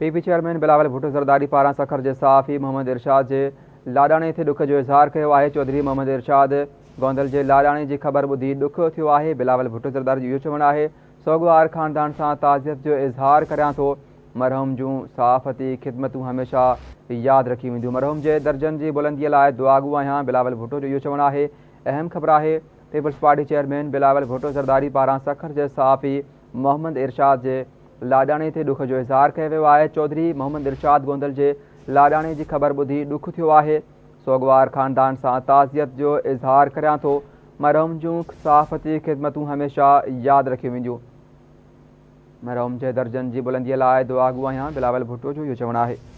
P P chairman Bilawal Bhutto सरदारी पारां सखर जे सहाफ़ी मोहम्मद इर्शाद जे लाॾाणीअ ते ॾुख जो इज़हार कयो आहे चौधरी मोहम्मद इरशाद गोंदल जे लाॾाणी जी ख़बर ॿुधी ॾुख थियो आहे बिलावल भुट्टो सरदार जो इहो चवणु आहे सोगो ख़ानदान सां ताज़ियत जो इज़हार कयां थो मरहूम जूं सहाफ़ती ख़िदमतूं हमेशह यादि रखी वेंदियूं मरहम जे दर्जन जी बुलंदीअ लाइ दुआगू आहियां बिलावल भुट्टो जो इहो चवणु आहे अहम ख़बर आहे peoples party chairman Bilawal Bhutto सरदारी पारां सखर जे सहाफ़ी मोहम्मद इर्शाद जे लाॾाणी ते ॾुख जो इज़हार कयो वियो आहे चौधरी मोहम्मद इर्शाद गोंदल जे लाॾाणी जी ख़बर ॿुधी ॾुखु थियो आहे सोगवार ख़ानदान सां ताज़ियत जो इज़हार करियां थो मरहम जूं साफ़ती ख़िदमतूं हमेशह यादि रखियूं वेंदियूं मरहम जे दर्जन जी बुलंदीअ लाइ दुआ आहियां बिलावल भुट्टो जो इहो चवणु आहे